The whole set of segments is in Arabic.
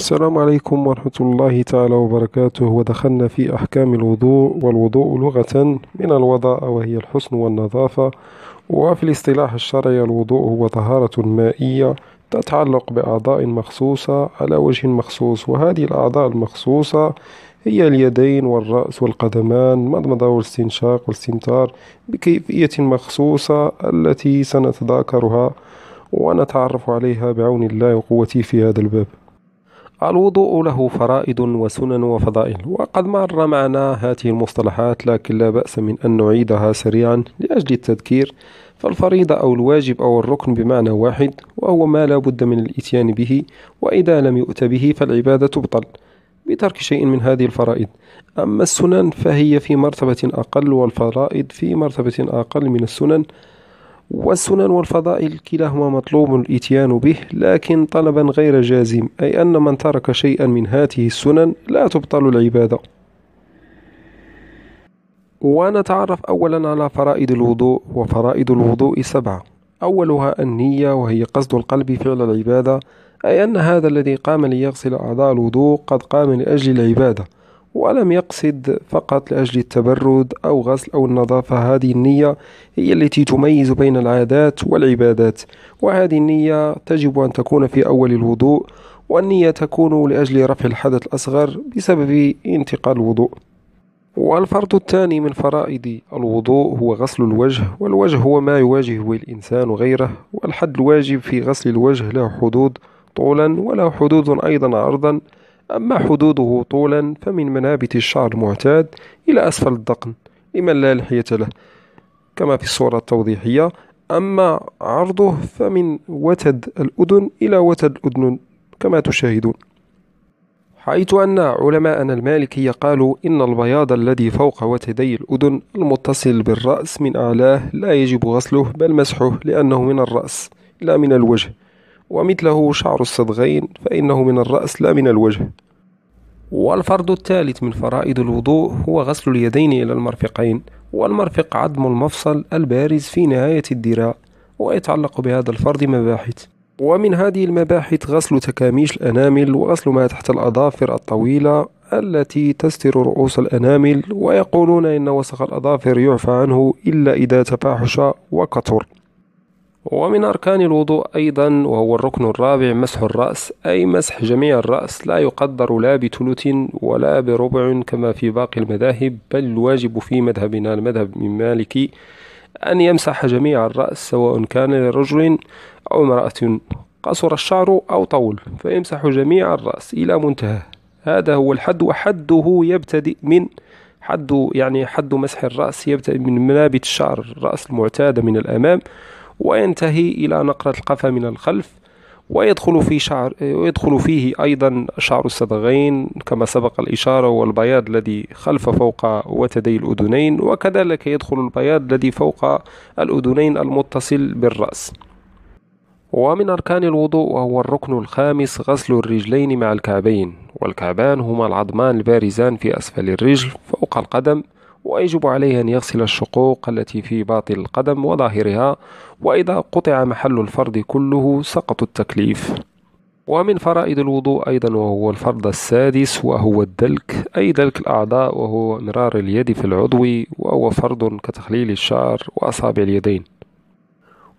السلام عليكم ورحمة الله تعالى وبركاته. ودخلنا في أحكام الوضوء والوضوء لغة من الوضاء وهي الحسن والنظافة. وفي الاصطلاح الشرعي الوضوء هو طهارة مائية تتعلق بأعضاء مخصوصة على وجه مخصوص. وهذه الأعضاء المخصوصة هي اليدين والرأس والقدمان مضمضة والاستنشاق والاستنثار بكيفية مخصوصة التي سنتذاكرها ونتعرف عليها بعون الله وقوته في هذا الباب. الوضوء له فرائض وسنن وفضائل وقد مر معنا هذه المصطلحات لكن لا بأس من أن نعيدها سريعا لأجل التذكير. فالفريضة أو الواجب أو الركن بمعنى واحد وهو ما لا بد من الإتيان به وإذا لم يؤت به فالعبادة تبطل بترك شيء من هذه الفرائض. أما السنن فهي في مرتبة أقل والفرائض في مرتبة أقل من السنن. والسنن والفضائل كلاهما مطلوب الإتيان به لكن طلبا غير جازم أي أن من ترك شيئا من هذه السنن لا تبطل العبادة. ونتعرف أولا على فرائض الوضوء وفرائض الوضوء سبعة. أولها النية وهي قصد القلب فعل العبادة أي أن هذا الذي قام ليغسل أعضاء الوضوء قد قام لأجل العبادة. ولم يقصد فقط لأجل التبرد أو غسل أو النظافة. هذه النية هي التي تميز بين العادات والعبادات وهذه النية تجب أن تكون في أول الوضوء والنية تكون لأجل رفع الحدث الأصغر بسبب انتقال الوضوء. والفرض الثاني من فرائض الوضوء هو غسل الوجه والوجه هو ما يواجه به الإنسان غيره والحد الواجب في غسل الوجه له حدود طولا وله حدود أيضا عرضا. أما حدوده طولا فمن منابت الشعر المعتاد إلى أسفل الذقن لمن لا لحية له كما في الصورة التوضيحية. أما عرضه فمن وتد الأذن إلى وتد الأذن كما تشاهدون. حيث أن علماءنا المالكية قالوا إن البياض الذي فوق وتدي الأذن المتصل بالرأس من أعلاه لا يجب غسله بل مسحه لأنه من الرأس لا من الوجه. ومثله شعر الصدغين فإنه من الرأس لا من الوجه. والفرض الثالث من فرائض الوضوء هو غسل اليدين إلى المرفقين والمرفق عظم المفصل البارز في نهاية الذراع ويتعلق بهذا الفرض مباحث. ومن هذه المباحث غسل تكاميش الأنامل وغسل ما تحت الأظافر الطويلة التي تستر رؤوس الأنامل ويقولون إن وسخ الأظافر يعفى عنه إلا إذا تفاحش وكثر. ومن أركان الوضوء أيضا وهو الركن الرابع مسح الرأس أي مسح جميع الرأس لا يقدر لا بثلث ولا بربع كما في باقي المذاهب بل الواجب في مذهبنا المذهب من مالكي أن يمسح جميع الرأس سواء كان لرجل أو امرأة. قصر الشعر أو طول فيمسح جميع الرأس إلى منتهى. هذا هو الحد وحده يبتدئ من حد يعني حد مسح الرأس يبتدئ من منابت الشعر الرأس المعتادة من الأمام وينتهي إلى نقرة القفا من الخلف ويدخل في شعر ويدخل فيه أيضا شعر الصدغين كما سبق الإشارة والبياض الذي خلف فوق وتدي الأذنين وكذلك يدخل البياض الذي فوق الأذنين المتصل بالرأس. ومن أركان الوضوء وهو الركن الخامس غسل الرجلين مع الكعبين والكعبان هما العظمان البارزان في أسفل الرجل فوق القدم. ويجب عليه أن يغسل الشقوق التي في باطن القدم وظاهرها وإذا قطع محل الفرض كله سقط التكليف. ومن فرائض الوضوء أيضا وهو الفرض السادس وهو الدلك أي دلك الأعضاء وهو مرار اليد في العضو وهو فرض كتخليل الشعر وأصابع اليدين.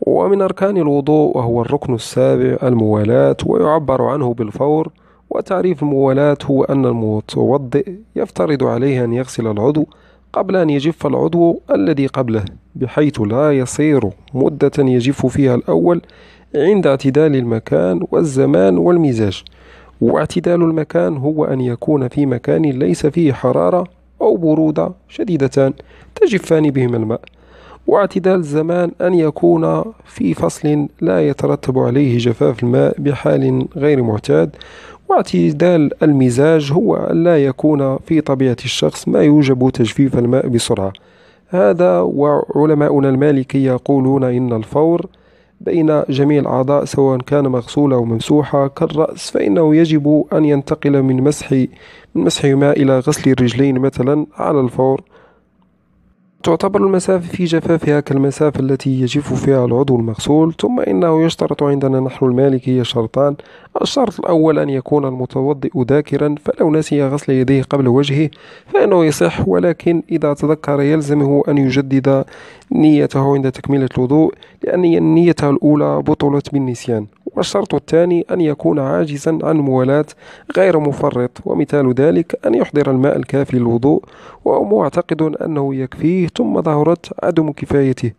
ومن أركان الوضوء وهو الركن السابع الموالاة ويعبر عنه بالفور. وتعريف الموالاة هو أن المتوضئ يفترض عليه أن يغسل العضو قبل أن يجف العضو الذي قبله بحيث لا يصير مدة يجف فيها الأول عند اعتدال المكان والزمان والمزاج. واعتدال المكان هو أن يكون في مكان ليس فيه حرارة أو برودة شديدتان تجفان بهما الماء. واعتدال الزمان أن يكون في فصل لا يترتب عليه جفاف الماء بحال غير معتاد. واعتدال المزاج هو لا يكون في طبيعة الشخص ما يوجب تجفيف الماء بسرعة. هذا وعلماؤنا المالكي يقولون إن الفور بين جميع الأعضاء سواء كان مغسولة أو ممسوحة كالرأس فإنه يجب أن ينتقل من مسح من مسح ماء إلى غسل الرجلين مثلا على الفور. تعتبر المسافة في جفافها كالمسافة التي يجف فيها العضو المغسول ثم إنه يشترط عندنا نحن المالكية شرطان الشرط الأول أن يكون المتوضئ ذاكرا فلو نسي غسل يديه قبل وجهه فإنه يصح ولكن إذا تذكر يلزمه أن يجدد نيته عند تكملة الوضوء لأن نيته الأولى بطلت بالنسيان. والشرط الثاني أن يكون عاجزا عن موالاة غير مفرط ومثال ذلك أن يحضر الماء الكافي للوضوء وهو معتقد أنه يكفيه ثم ظهرت عدم كفايته.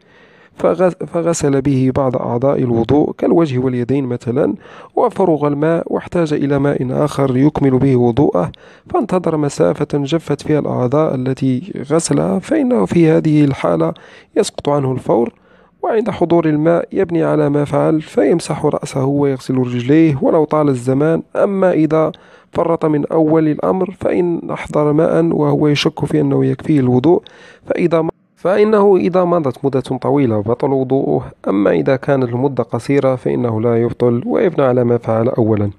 فغسل به بعض أعضاء الوضوء كالوجه واليدين مثلا وفرغ الماء واحتاج إلى ماء آخر يكمل به وضوءه. فانتظر مسافة جفت فيها الأعضاء التي غسلها فإنه في هذه الحالة يسقط عنه الفور. وعند حضور الماء يبني على ما فعل فيمسح رأسه ويغسل رجليه ولو طال الزمان. أما إذا فرط من أول الأمر فإن أحضر ماء وهو يشك في أنه يكفيه الوضوء فإذا فإنه إذا مضت مدة طويلة بطل وضوءه. أما إذا كانت المدة قصيرة فإنه لا يبطل ويبنى على ما فعل أولا.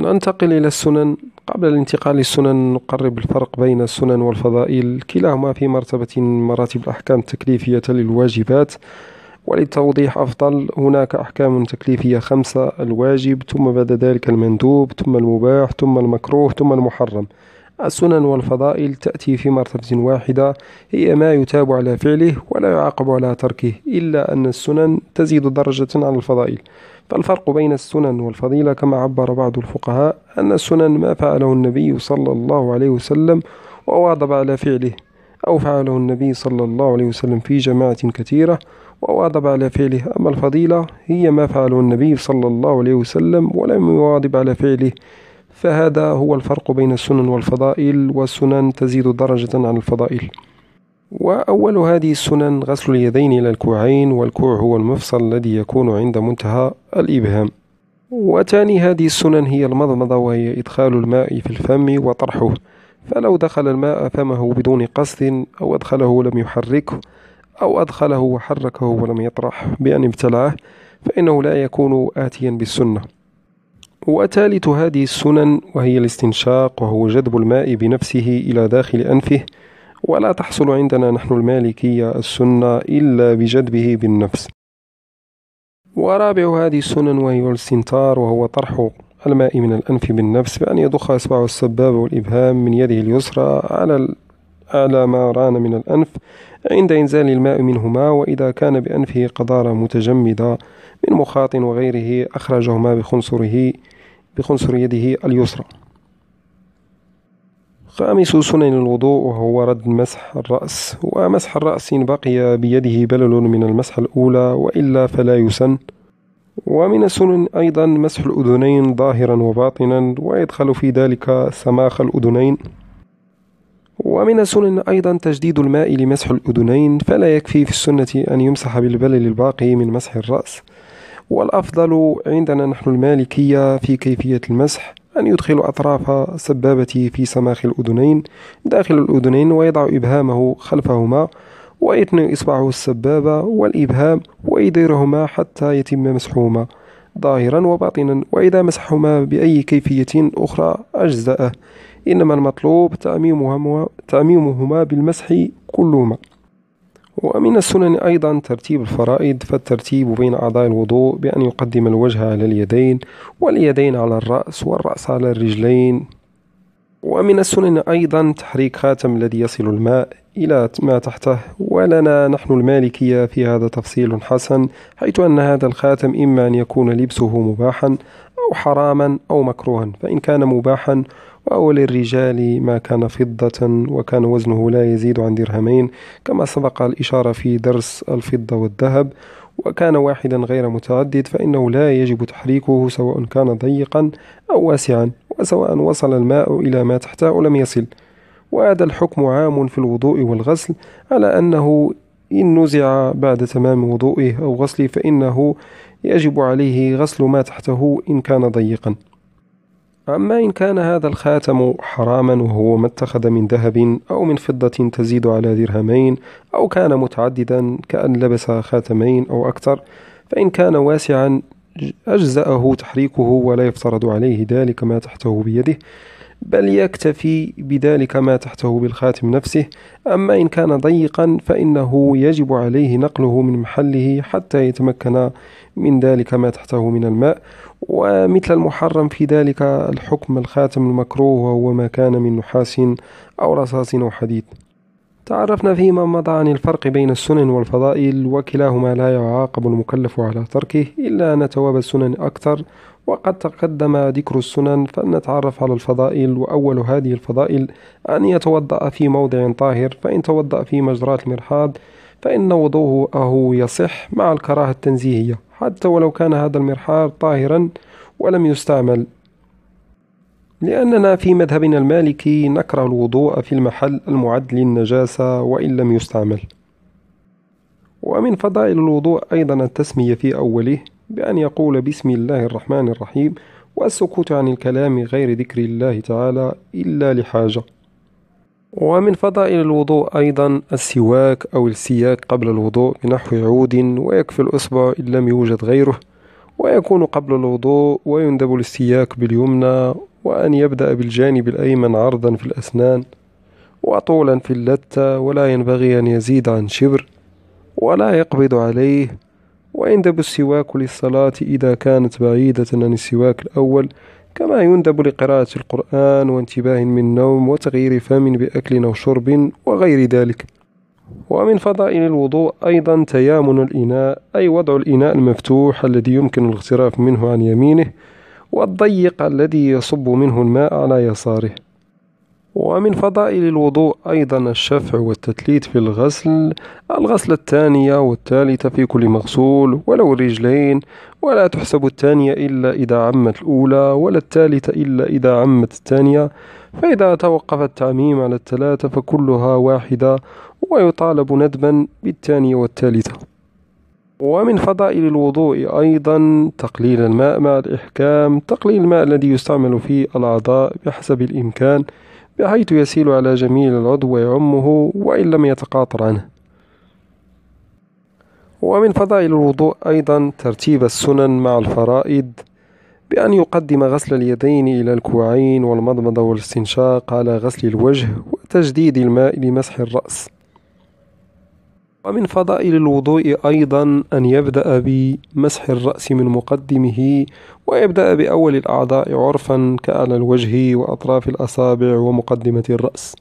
ننتقل إلى السنن. قبل الانتقال للسنن نقرب الفرق بين السنن والفضائل كلاهما في مرتبة مراتب الأحكام التكليفية للواجبات. وللتوضيح أفضل هناك أحكام تكليفية خمسة الواجب ثم بعد ذلك المندوب ثم المباح ثم المكروه ثم المحرم. السنن والفضائل تأتي في مرتبة واحدة هي ما يتاب على فعله ولا يعاقب على تركه إلا أن السنن تزيد درجة على الفضائل. فالفرق بين السنن والفضيلة كما عبر بعض الفقهاء أن السنن ما فعله النبي صلى الله عليه وسلم وواظب على فعله أو فعله النبي صلى الله عليه وسلم في جماعة كثيرة وواظب على فعله. أما الفضيلة هي ما فعله النبي صلى الله عليه وسلم ولم يواظب على فعله فهذا هو الفرق بين السنن والفضائل والسنن تزيد درجة عن الفضائل. وأول هذه السنن غسل اليدين إلى الكوعين والكوع هو المفصل الذي يكون عند منتهى الإبهام. وثاني هذه السنن هي المضمضة وهي إدخال الماء في الفم وطرحه. فلو دخل الماء فمه بدون قصد أو أدخله ولم يحركه أو أدخله وحركه ولم يطرح بأن ابتلعه فإنه لا يكون آتيا بالسنة. وثالث هذه السنن وهي الاستنشاق وهو جذب الماء بنفسه إلى داخل أنفه. ولا تحصل عندنا نحن المالكية السنة إلا بجذبه بالنفس. ورابع هذه السنن وهي الاستنتار وهو طرح الماء من الأنف بالنفس بأن يضخ إصبعه السبابة والإبهام من يده اليسرى على على ما ران من الأنف عند إنزال الماء منهما وإذا كان بأنفه قذارة متجمدة من مخاط وغيره أخرجهما بخنصره بخنصر يده اليسرى. خامس سنن الوضوء وهو رد مسح الرأس ومسح الرأس إن بقي بيده بلل من المسح الأولى وإلا فلا يسن. ومن السنن أيضا مسح الأذنين ظاهرا وباطنا ويدخل في ذلك سماخ الأذنين. ومن السنن أيضا تجديد الماء لمسح الأذنين فلا يكفي في السنة أن يمسح بالبلل الباقي من مسح الرأس. والأفضل عندنا نحن المالكية في كيفية المسح. أن يدخل أطراف سبابته في سماخ الأذنين داخل الأذنين ويضع إبهامه خلفهما ويثني إصبعه السبابة والإبهام ويديرهما حتى يتم مسحهما ظاهرا وباطنا وإذا مسحهما بأي كيفية أخرى أجزأه. إنما المطلوب تعميمهما, بالمسح كلهما. ومن السنن أيضا ترتيب الفرائض فالترتيب بين أعضاء الوضوء بأن يقدم الوجه على اليدين واليدين على الرأس والرأس على الرجلين. ومن السنن أيضا تحريك خاتم الذي يصل الماء إلى ما تحته. ولنا نحن المالكية في هذا تفصيل حسن حيث أن هذا الخاتم إما أن يكون لبسه مباحا أو حراما أو مكروها فإن كان مباحا وأول الرجال ما كان فضة وكان وزنه لا يزيد عن درهمين كما سبق الإشارة في درس الفضة والذهب. وكان واحدا غير متعدد فإنه لا يجب تحريكه سواء كان ضيقا أو واسعا وسواء وصل الماء إلى ما تحته أو لم يصل. وهذا الحكم عام في الوضوء والغسل على أنه إن نزع بعد تمام وضوئه أو غسله فإنه يجب عليه غسل ما تحته إن كان ضيقا. أما إن كان هذا الخاتم حراما وهو ما اتخذ من ذهب أو من فضة تزيد على درهمين أو كان متعددا كأن لبس خاتمين أو أكثر فإن كان واسعا أجزأه تحريكه ولا يفترض عليه ذلك ما تحته بيده. بل يكتفي بذلك ما تحته بالخاتم نفسه. أما إن كان ضيقا فإنه يجب عليه نقله من محله حتى يتمكن من ذلك ما تحته من الماء. ومثل المحرم في ذلك الحكم الخاتم المكروه وهو ما كان من نحاس أو رصاص أو حديد. تعرفنا فيما مضى عن الفرق بين السنن والفضائل وكلاهما لا يعاقب المكلف على تركه إلا أن ثواب السنن أكثر وقد تقدم ذكر السنن فلنتعرف على الفضائل وأول هذه الفضائل أن يتوضأ في موضع طاهر فإن توضأ في مجرات المرحاض فإن وضوءه يصح مع الكراهة التنزيهية حتى ولو كان هذا المرحاض طاهرا ولم يستعمل. لأننا في مذهبنا المالكي نكره الوضوء في المحل المعد للنجاسة وإن لم يستعمل. ومن فضائل الوضوء أيضا التسمية في أوله بأن يقول بسم الله الرحمن الرحيم والسكوت عن الكلام غير ذكر الله تعالى إلا لحاجة. ومن فضائل الوضوء أيضا السواك أو السياك قبل الوضوء بنحو عود ويكفي الأصبع إن لم يوجد غيره ويكون قبل الوضوء ويندب الاستياك باليمنى وأن يبدأ بالجانب الأيمن عرضا في الأسنان وطولا في اللتة ولا ينبغي أن يزيد عن شبر. ولا يقبض عليه ويندب السواك للصلاة إذا كانت بعيدة عن السواك الأول كما يندب لقراءة القرآن وانتباه من نوم وتغيير فم بأكل أو شرب وغير ذلك. ومن فضائل الوضوء أيضا تيامن الإناء أي وضع الإناء المفتوح الذي يمكن الاغتراف منه عن يمينه والضيق الذي يصب منه الماء على يساره. ومن فضائل الوضوء أيضا الشفع والتثليث في الغسل الغسلة الثانية والثالثة في كل مغسول ولو الرجلين ولا تحسب الثانية إلا إذا عمت الأولى ولا الثالثة إلا إذا عمت الثانية. فإذا توقف التعميم على الثلاثة فكلها واحدة ويطالب ندبا بالثانية والثالثة. ومن فضائل الوضوء أيضا تقليل الماء مع الإحكام تقليل الماء الذي يستعمل في الأعضاء بحسب الإمكان. بحيث يسيل على جميل العضو ويعمه وإن لم يتقاطر عنه. ومن فضائل الوضوء أيضا ترتيب السنن مع الفرائض بأن يقدم غسل اليدين إلى الكوعين والمضمضة والاستنشاق على غسل الوجه وتجديد الماء لمسح الرأس. ومن فضائل الوضوء أيضا أن يبدأ بمسح الرأس من مقدمه ويبدأ بأول الأعضاء عرفا كأعلى الوجه وأطراف الأصابع ومقدمة الرأس.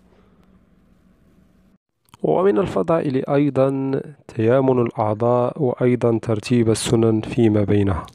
ومن الفضائل أيضا تيامن الأعضاء وأيضا ترتيب السنن فيما بينها.